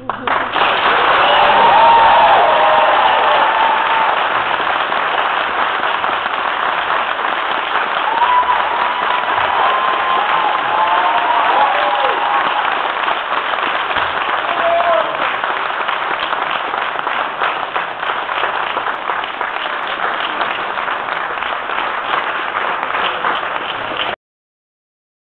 Mm-hmm.